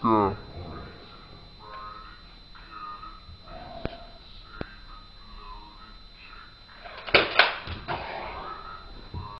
ficar